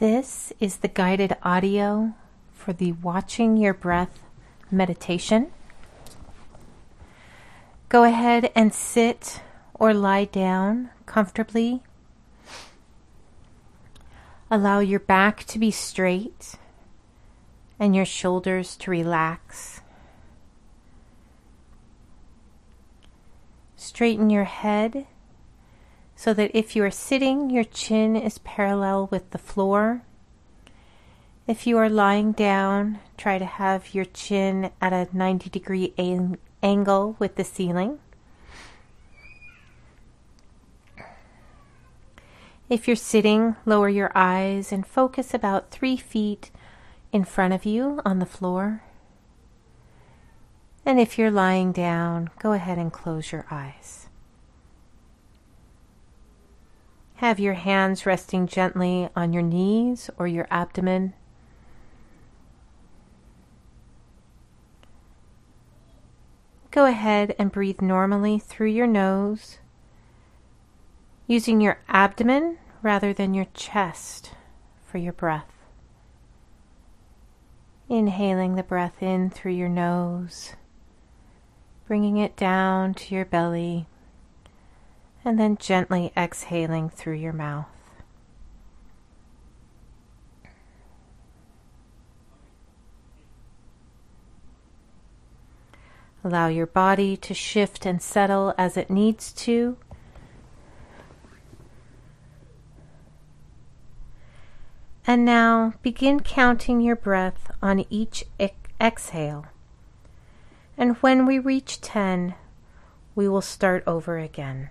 This is the guided audio for the Watching Your Breath meditation. Go ahead and sit or lie down comfortably. Allow your back to be straight and your shoulders to relax. Straighten your head so that if you are sitting, your chin is parallel with the floor. If you are lying down, try to have your chin at a 90 degree an- angle with the ceiling. If you're sitting, lower your eyes and focus about three feet in front of you on the floor. And if you're lying down, go ahead and close your eyes. Have your hands resting gently on your knees or your abdomen. Go ahead and breathe normally through your nose, using your abdomen rather than your chest for your breath. Inhaling the breath in through your nose, bringing it down to your belly and then gently exhaling through your mouth. Allow your body to shift and settle as it needs to. And now begin counting your breath on each exhale. And when we reach 10, we will start over again.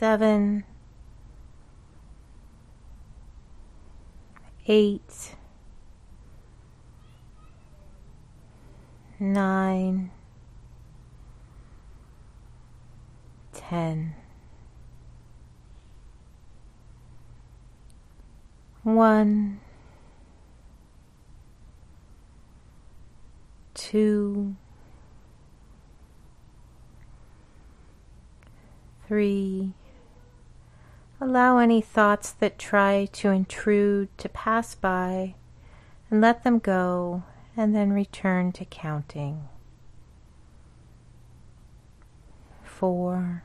seven, eight, nine, ten. One, two, three, Allow any thoughts that try to intrude to pass by and let them go, and then return to counting. Four,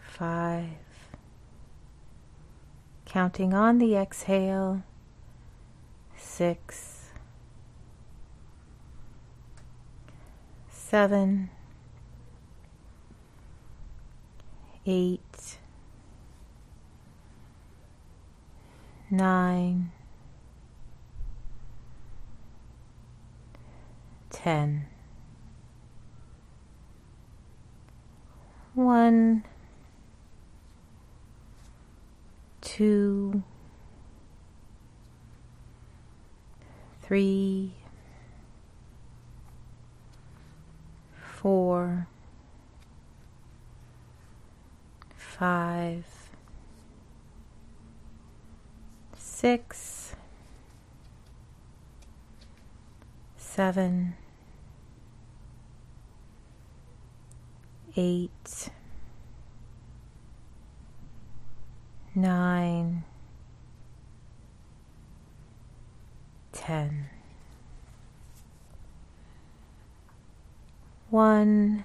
five, counting on the exhale, six, seven, eight, nine, ten. One, two, three, four. Five, six, seven, eight, nine, ten. One.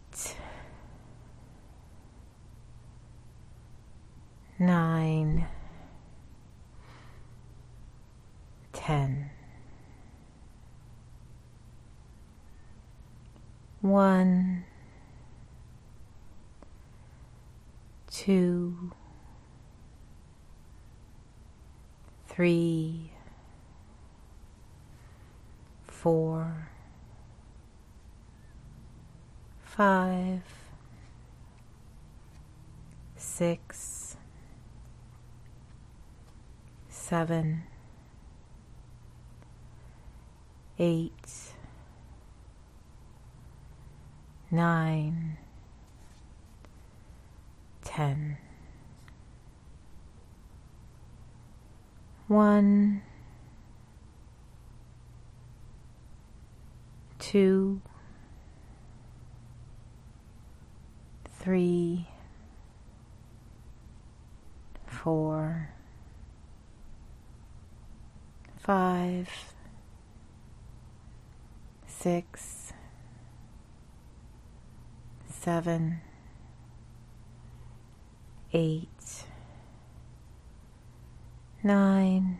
nine, ten. One, two, three, four, five, six, seven, eight, nine, ten. One, two, three, four, five, six, seven, eight, nine,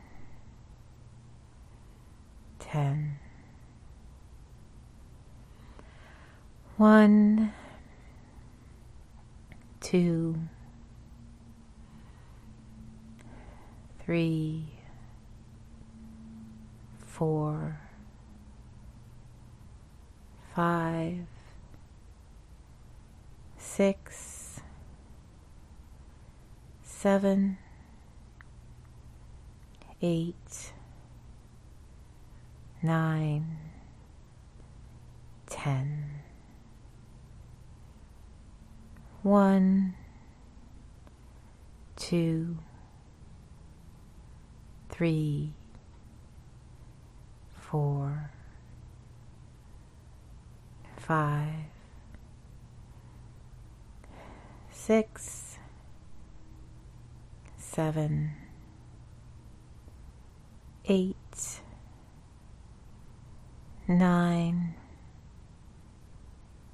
ten. One, two, three, four, five, six, seven, eight, nine, ten. One, two, three, four, five, six, seven, eight, nine,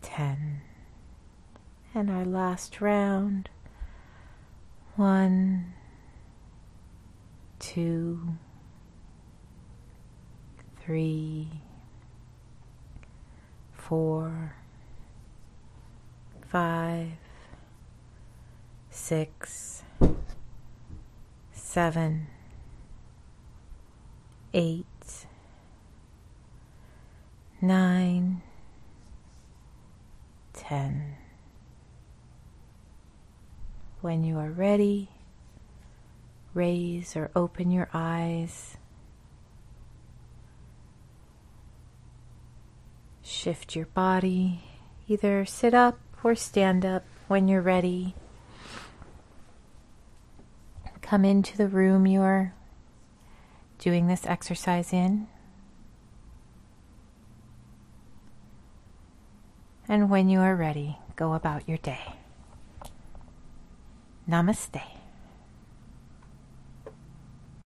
ten. And our last round. One, two, three, four, five, six, seven, eight, nine, ten. When you are ready, raise or open your eyes. Shift your body, either sit up or stand up when you're ready. Come into the room you're doing this exercise in. And when you are ready, go about your day. Namaste.